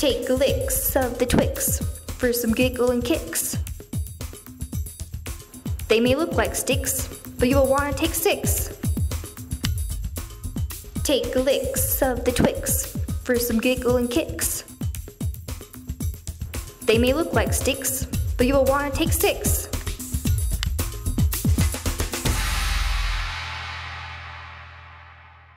Take licks of the Twix for some giggle and kicks. They may look like sticks, but you will want to take six. Take licks of the Twix for some giggle and kicks. They may look like sticks, but you will want to take six.